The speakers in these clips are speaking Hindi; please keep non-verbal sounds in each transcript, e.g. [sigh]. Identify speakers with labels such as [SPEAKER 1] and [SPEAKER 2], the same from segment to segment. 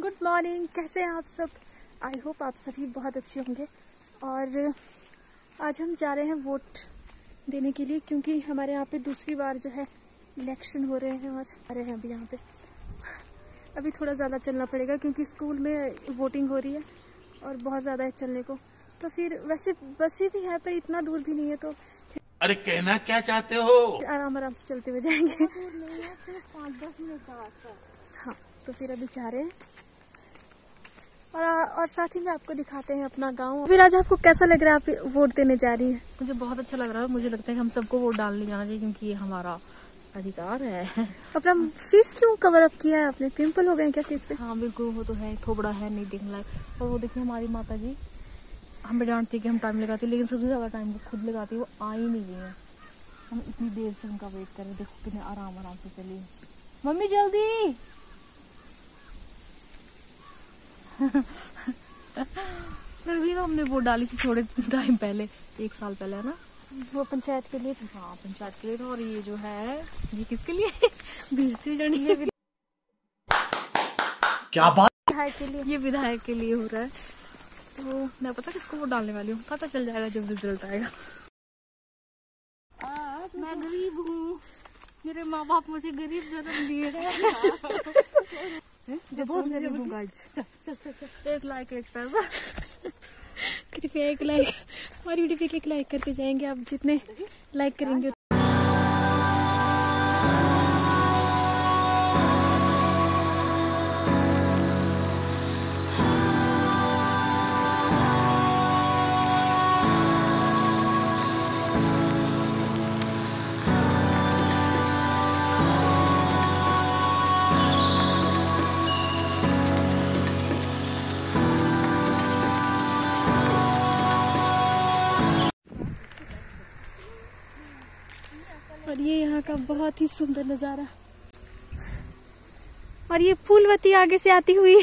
[SPEAKER 1] गुड मॉर्निंग कैसे हैं आप सब? आई होप आप सभी बहुत अच्छे होंगे। और आज हम जा रहे हैं वोट देने के लिए क्योंकि हमारे यहाँ पे दूसरी बार जो है इलेक्शन हो रहे हैं और आ रहे हैं अभी यहाँ पे। अभी थोड़ा ज़्यादा चलना पड़ेगा क्योंकि स्कूल में वोटिंग हो रही है और बहुत ज़्यादा है चलने को। तो फिर वैसे, बसें भी है पर इतना दूर भी नहीं है तो
[SPEAKER 2] अरे कहना क्या चाहते हो?
[SPEAKER 1] आराम आराम से चलते हुए जाएँगे। हाँ तो फिर अभी जा रहे हैं। और और साथ ही में आपको दिखाते हैं अपना गाँव। फिर आज आपको कैसा लग रहा है? आप वोट देने जा रही हैं।
[SPEAKER 3] मुझे बहुत अच्छा लग रहा है। मुझे लगता है कि हम सबको वोट डालने जाना चाहिए क्योंकि ये हमारा अधिकार है।
[SPEAKER 1] अपना फेस क्यों कवर अप किया है आपने? पिंपल हो गए क्या फेस पे?
[SPEAKER 3] हाँ बिल्कुल वो तो है थोबड़ा है नहीं देखने और वो देखिए हमारी माता जी हमें डांटती कि हम टाइम लगाते हैं लेकिन सबसे ज़्यादा टाइम वो खुद लगाती है वो आ ही नहीं रही है। हम इतनी देर से उनका वेट कर रहे देखो कितने आराम आराम से चली। मम्मी जल्दी! [laughs] अभी तो हमने वोट डाली थी थोड़े टाइम पहले एक साल पहले है ना?
[SPEAKER 1] वो पंचायत के लिए
[SPEAKER 3] हाँ पंचायत के लिए था और ये जो है ये किसके लिए? [laughs] भेजती जनी है
[SPEAKER 2] क्या बात?
[SPEAKER 1] विधायक के लिए।
[SPEAKER 3] ये विधायक के लिए हो रहा है। तो मैं पता किसको वोट डालने वाली हूँ? पता चल जाएगा जब रिज़ल्ट आएगा। मैं गरीब हूँ। मेरे माँ बाप मुझे गरीब जन्म दिए हैं। [laughs] बहुत गरीब हूँ गाइस एक लाइक एक पैसा।
[SPEAKER 1] कृपया एक लाइक हमारी वीडियो पे एक लाइक करते जाएँगे आप जितने लाइक करेंगे। और ये यहाँ का बहुत ही सुंदर नज़ारा। और ये फूलवती आगे से आती हुई।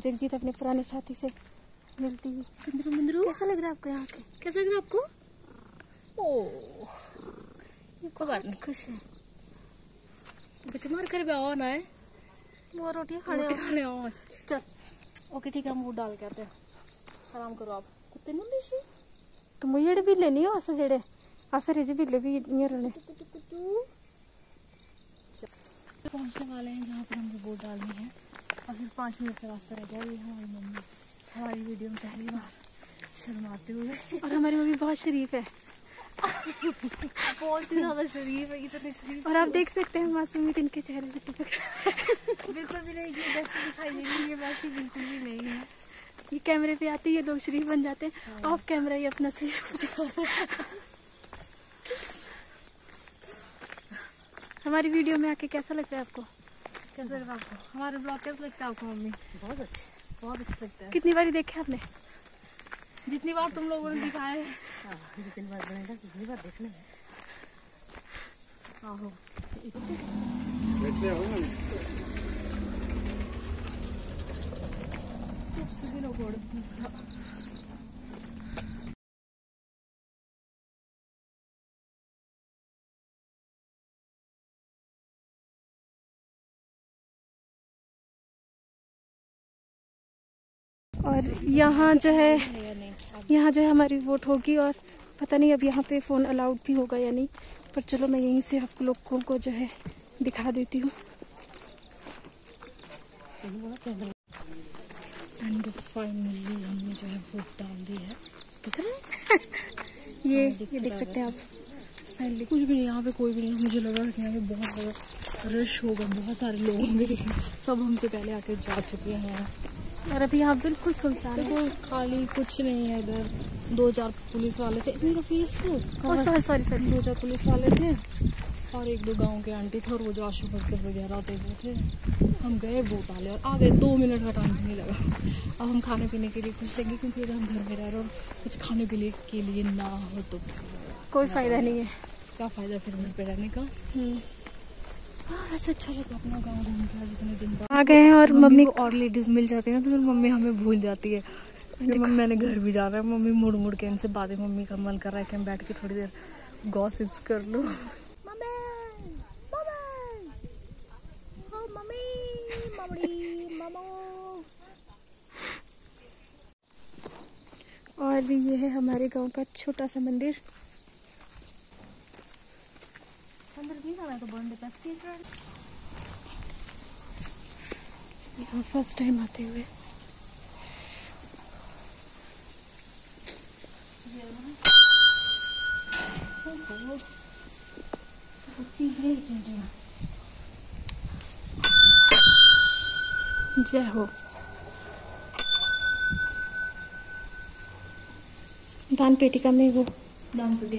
[SPEAKER 1] जगजीत अपने पुराने साथी से मिलती हुई
[SPEAKER 3] मंदरू मंदरू?
[SPEAKER 1] कैसा लग रहा है आपको यहाँ के
[SPEAKER 3] कैसा लग रहा है आपको? ओ कोई बात नहीं।
[SPEAKER 1] खुश है।
[SPEAKER 3] कुछ मार कर भी आओ ना है?
[SPEAKER 1] वो रोटियाँ खाने
[SPEAKER 3] रोटी
[SPEAKER 1] आओ।
[SPEAKER 3] खाने आओ।
[SPEAKER 1] चल।
[SPEAKER 3] ओके ठीक है हम वोट डाल के आते हैं। आराम करो आप। कुत्ते ना बेशी
[SPEAKER 1] तुम जेड़े बिल्ले नहीं हो अस जेड़े। अस रिज बिल्ले भी इयाँ रहने।
[SPEAKER 3] पहुँचने वाले हैं जहाँ पर हमको वोट डालनी है? और फिर पाँच मिनट का रास्ता रह गया ये हमारी मम्मी। हमारी वीडियो में पहली बार शर्माते हुए।
[SPEAKER 1] और हमारी मम्मी बहुत शरीफ है।
[SPEAKER 3] बहुत ही ज़्यादा शरीफ है इतने शरीफ
[SPEAKER 1] और आप देख सकते हैं मासूमियत इनके चेहरे से टपक
[SPEAKER 3] बिल्कुल भी नहीं जैसे दिखाई दे रही है वैसी बिल्कुल भी नहीं है।
[SPEAKER 1] ये कैमरे पे आते ही ये लोग शरीफ बन जाते हैं। ऑफ़ कैमरा ये अपना शरीफ [laughs] हमारी वीडियो में आके कैसा लगता है आपको?
[SPEAKER 3] कैसा लगा आपको हमारे ब्लॉग कैसा लगता है आपको मम्मी। बहुत अच्छे। बहुत अच्छा लगता है।
[SPEAKER 1] कितनी बारी देखे आपने?
[SPEAKER 3] जितनी बार तुम लोगों ने दिखाए।
[SPEAKER 4] जितनी बार बनेगा जितनी बार देखने
[SPEAKER 3] आहो। खूब सुबह लोग
[SPEAKER 1] और यहाँ जो है यहाँ जो है हमारी वोट होगी और पता नहीं अब यहाँ पे फ़ोन अलाउड भी होगा या नहीं पर चलो मैं यहीं से आप लोगों को जो है दिखा देती हूँ।
[SPEAKER 3] एंड फाइनली हमने जो है वोट डाल दी है। दिख रहा है
[SPEAKER 1] ये
[SPEAKER 3] हाँ,
[SPEAKER 1] ये देख सकते हैं आप। फाइनली
[SPEAKER 3] कुछ भी नहीं यहाँ पे कोई भी नहीं मुझे लगा कि यहाँ पे बहुत ज़्यादा रश होगा बहुत सारे लोग होंगे [laughs] सब हमसे पहले आके जा चुके हैं।
[SPEAKER 1] और अभी यहाँ बिल्कुल सुनसान है।
[SPEAKER 3] देखो खाली कुछ नहीं है इधर। दो चार पुलिस वाले थे। मेरा फेस
[SPEAKER 1] सॉरी सॉरी सॉरी
[SPEAKER 3] दो चार पुलिस वाले थे। और एक दो गाँव के आंटी थे और वो जो आशा वर्कर वगैरह थे वो थे। हम गए वोट डाले और आ गए। दो मिनट का टाइम नहीं लगा। अब हम खाने पीने के लिए कुछ लेंगे क्योंकि अगर हम घर में रह रहे और कुछ खाने पीने के लिए ना हो तो
[SPEAKER 1] कोई फ़ायदा नहीं है।
[SPEAKER 3] क्या फ़ायदा फिर घर पर रहने का?
[SPEAKER 1] हम्म।
[SPEAKER 3] वैसे अच्छा लगा अपना गाँव घूम के आज इतने दिन बाद।
[SPEAKER 1] आ गए हैं और
[SPEAKER 3] मम्मी को और लेडीज़ मिल जाती है ना तो फिर मम्मी हमें भूल जाती है। मम्मी मैंने घर भी जाना है मम्मी मुड़ मुड़ के इनसे बातें मम्मी का मन कर रहा है कि हम बैठ के थोड़ी देर गॉसिप्स कर लो।
[SPEAKER 1] और ये है हमारे गाँव का छोटा सा मंदिर।
[SPEAKER 3] बंद है
[SPEAKER 1] यहाँ फ़र्स्ट टाइम आते हुए। जय हो। दान पेटिका में वो।
[SPEAKER 3] दाम पेटी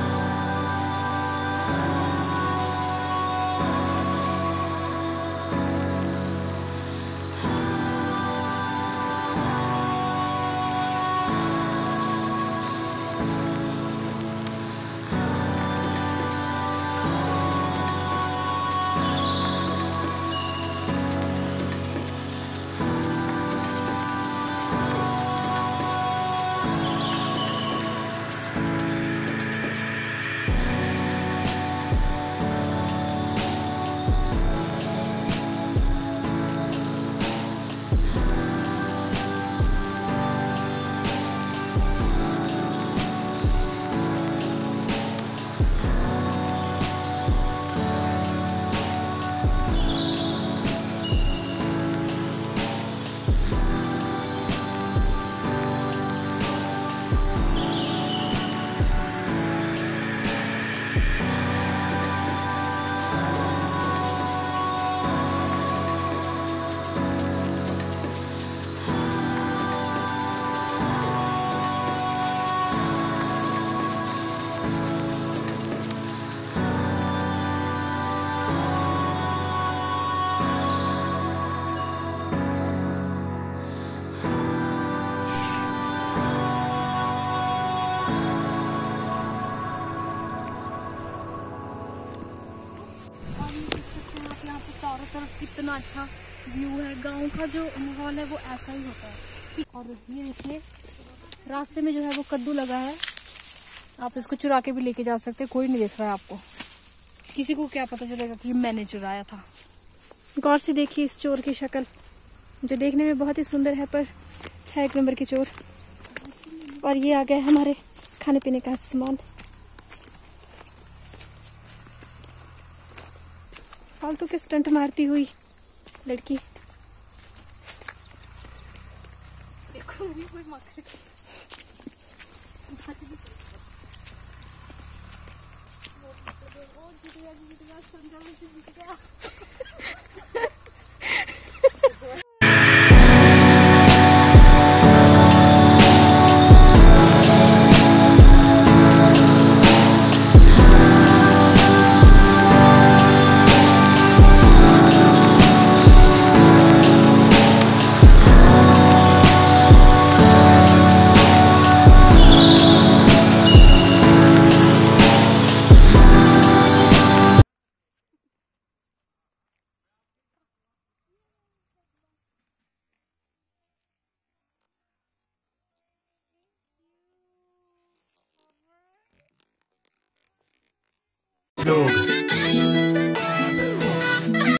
[SPEAKER 3] कितना अच्छा व्यू है। गाँव का जो माहौल है, वो ऐसा ही होता है। और ये देखिए, रास्ते में जो है वो कद्दू लगा है। आप इसको चुरा के भी लेके जा सकते हैं। कोई नहीं देख रहा है आपको। किसी को क्या पता चलेगा कि मैंने चुराया था।
[SPEAKER 1] गौर से देखिए इस चोर की शक्ल। जो देखने में बहुत ही सुंदर है, पर है एक नंबर की चोर। और ये आ गए हमारे खाने पीने का सामान। फालतू के स्टंट मारती हुई? लड़की।
[SPEAKER 3] देखो कोई मक्खी